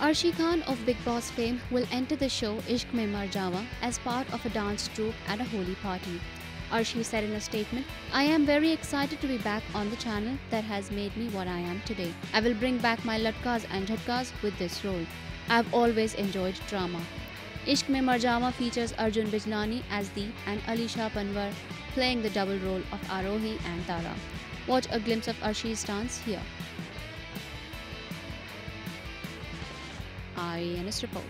Arshi Khan of Bigg Boss fame will enter the show Ishq Mein Marjawan as part of a dance troupe at a Holi party. Arshi said in a statement, I am very excited to be back on the channel that has made me what I am today. I will bring back my latkas and jhatkas with this role. I've always enjoyed drama. Ishq Mein Marjawan features Arjun Bijlani as Deep and Alisha Panwar playing the double role of Arohi and Tara. Watch a glimpse of Arshi's dance here. I, Anis, report.